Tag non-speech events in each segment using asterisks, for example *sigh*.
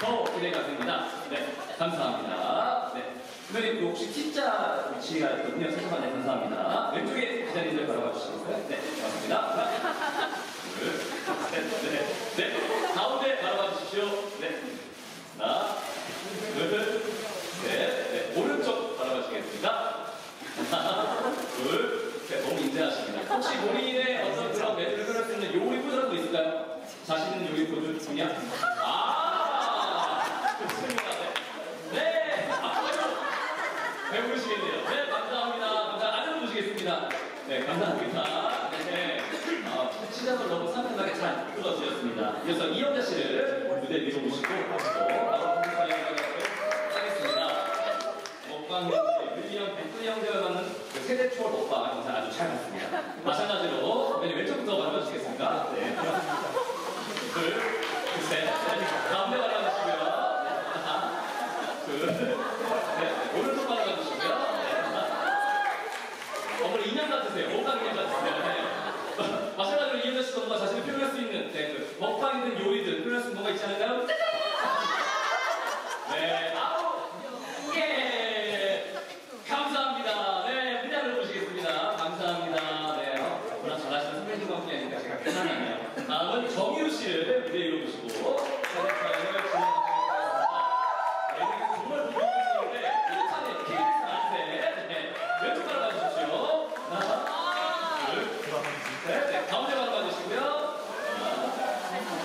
더 기대가 됩니다. 네, 감사합니다. 네. 선배님, 그 혹시 T자 위치가 있거든요. 잠깐만요. 네, 감사합니다. 왼쪽에 기자님들 바라봐 주시겠어요? 네, 고맙습니다. 하나, 둘, 셋, 네, 네. 가운데 바라봐 주십시오. 네. 하나, 둘, 셋, 네. 오른쪽 바라봐주시겠습니다. 하나, *laughs* 둘, 셋. 너무 인자하십니다. 혹시 본인의 어떤 그런 매듭을 끊을 수 있는 요리 포즈라도 있을까요? 자신 있는 요리 포즈 중이야? 아, 좋습니다. 네. 네. 앞으로 배우시겠네요. 네, 감사합니다. 감사. 안녕 보시겠습니다. 네, 감사합니다. 네. 아, 시작을 너무 상큼하게 잘 끌어주셨습니다. 이어서 이영자 씨를 무대 위로 모시고 하겠습니다. 먹방 유리형, 백두 맞는 그 세대 초월 먹방 영상 아주 잘 봤습니다. 마찬가지로 왼쪽부터 만나주시겠습니까? 네. 둘, 셋, 넷. 가운데 바라봐주시고요. 하나, 둘, 셋. 오른쪽 바라봐주시고요. 네. 어머니 인형 같으세요. 먹방 인형 같으세요. 네. 마찬가지로 이현자 씨도 뭔가 자신을 표현할 수 있는 네, 그 먹방이든 요리든 표현할 수 있는 뭐가 있지 않을까요? 네, 아우, 예, 감사합니다. 네, 무대를 보시겠습니다. 감사합니다. 네, 어, 워낙 잘하시는 선배님과 함께 하니까 제가 편안하네요. 다음은 정유 씨를 무대 위로 모시고 촬영을 진행하겠습니다. 정말 힘드신데 이차례 KBS 나한테 네, 왼쪽 바라봐 주십시오. 하나, 둘, 셋, 네, 가운데 바라봐 주시고요. 하나,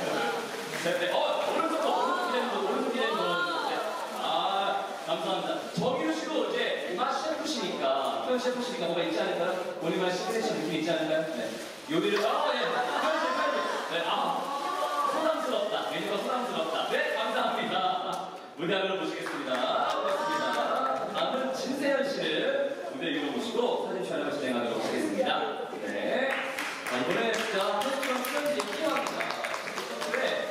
둘, 셋, 네, 어, 오른쪽도 오른쪽 기대는 오른쪽 기대는 네. 아, 감사합니다. 정유 씨도 이제 맛 셰프시니까, 표현 셰프시니까 뭐가 있지 않을까요? 본인만 시그니처 느낌 있지 않을까요? 네. 요리를, 아, 셰프. 네, 아, 메뉴가 소담스럽다. 네, 감사합니다. 무대 안으로 모시겠습니다. 고맙습니다. 다음은 진세현 씨를 무대 위로 모시고 사진 촬영을 진행하도록 하겠습니다. 네. 자, 이번에 진짜 페스티벌 프렌즈의 키워합니다. 네.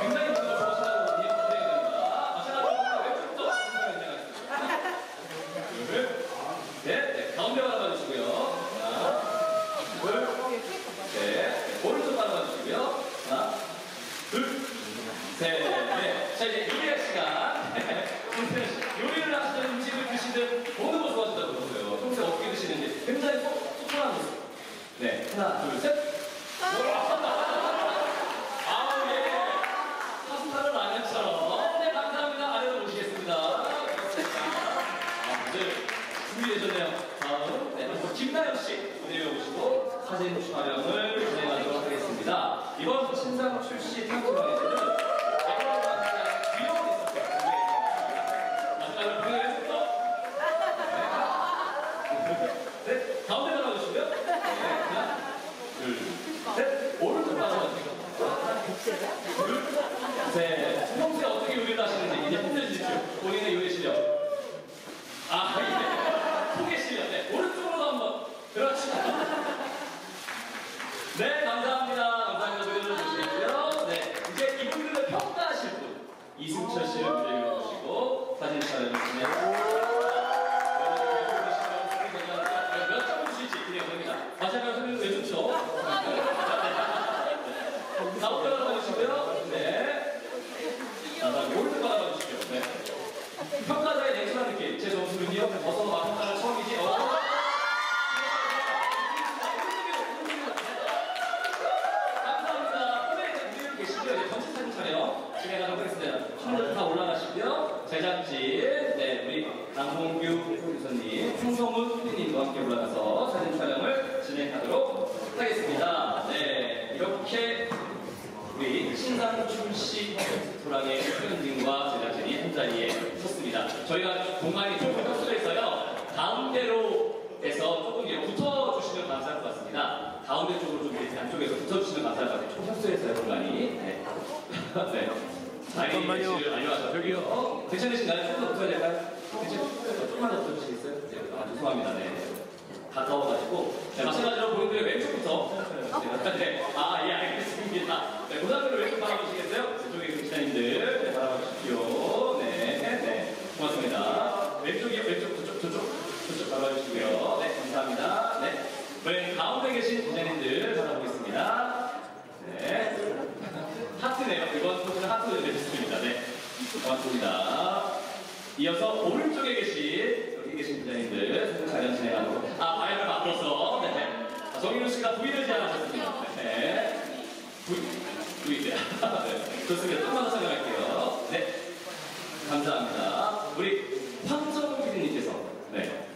굉장히 분들 좋아하시다고 기대됩니다. 마찬가지로 왼쪽부터 진행하겠습니다. 둘, 셋, 네, 가운데 바라봐 주시고요. 하나, 둘, 셋, 오른쪽 바라봐 주시고요. 하나, 둘, 셋, 넷. 자, 이제 요리할 시간. 오늘 요리를 하시든 음식을 드시든 먹는 거 좋아하신다고 그러세요. 평소에 어떻게 드시는지 굉장히 속, 속편한 모습. 네, 하나, 둘, 셋. 아우, 예. 파스타를 라면처럼. 네, 감사합니다. 아래로 모시겠습니다. 아, 다들 준비되셨네요. 다음, 네, 김나영 씨 무대에 오시고 사진 촬영을 진행하도록 하겠습니다. 이번 신상 출시 탕수랑에서는 위험이 있었어요. 마지막으로 보내겠습니다. 네, 가운데 바라보시고요. 네, 하나, 둘, 셋, 오른쪽 바라보시고. 둘, 셋. 평소에 어떻게 요리를 하시는지 이제 힘내주십시오. 본인의 요리 실력. 아, 예. 소개 실력. 네, 오른쪽으로 한번. 그렇죠. 네, 감사합니다. 감사합니다. 노래를 보시고요. 네, 이제 이분들을 평가하실 분. 이승철 씨를 무대로 모시고 사진 촬영을 진행하겠습니다. 몇 점을 주실지 기대됩니다. 마찬가지로 선생님 왜 좋죠? 가운데 바라봐 주시고요. 네. 자, 다음 오른쪽 바라봐 주시고요. 네. 평가자의 냉철한 느낌. 제 점수는요. 어서 와 평가는 처음이지. 어. 감사합니다. 후에 이제 무대로 계시고요. 이제 전체 사진 촬영 진행하도록 하겠습니다. 신분들 다 올라가시고요. 네, 우리 강홍규 프로듀서님, 홍성훈 PD님과 함께 올라가서 사진 촬영을 진행하도록 하겠습니다. 네, 이렇게 우리 신상 출시 토랑의 표현진과 제작진이 한 자리에 섰습니다. 저희가 공간이 조금 협소해서요. 가운데로에서 조금 이렇게 붙어주시면 감사할 것 같습니다. 가운데 쪽으로 좀 이렇게 안쪽에서 붙어주시면 감사할 것 같아요. 좀 협소해서요, 공간이. 네. *laughs* 네. 잠깐만요. 알려와서 저기요. 어, 괜찮으신가요? 조금 더? 괜찮- 조금만 더 붙어주시겠어요? 네. 아, 죄송합니다. 네. 가까워가지고 네, 마찬가지로 본인들의 왼쪽부터 네, 네. 아, 예, 알겠습니다. 네, 고등학교를 왼쪽 바라보시겠어요? 이쪽에 계신 기자님들 네, 바라보십시오. 네, 네, 고맙습니다. 왼쪽이 왼쪽, 저쪽, 저쪽, 저쪽 바라보시고요. 네, 감사합니다. 네, 왼 가운데 계신 기자님들 네, 하트네요. 이번 코스는 하트를 내주습니다 네, 고맙습니다. 이어서 오른쪽에 계신 여기 계신 부장님들 촬영 진행하도록 아 방향을 바꿔서 네. 아, 정인우 씨가 부인을 제안하셨습니다. 네. 부인 부인 *laughs* 네. 좋습니다. 조금만 더 설명할게요. 네. 감사합니다. 우리 황정우 PD님께서 네.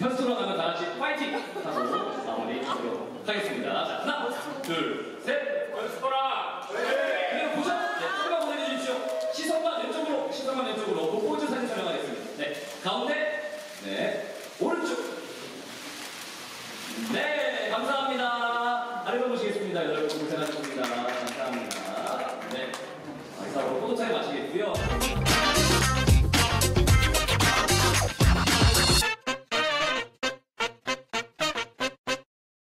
편수로 가면 다 같이 파이팅 하고 마무리 하도록 하겠습니다. 자 하나, 둘, 셋. 연습하라! 그냥 보자. 네, 출발 보내주십시오. 시선만 왼쪽으로, 시선만 왼쪽으로. 그 포즈 사진 촬영하겠습니다. 네, 가운데, 네, 오른쪽. 네, 감사합니다. 아래로 모시겠습니다. 여러분 차이 마시겠고요.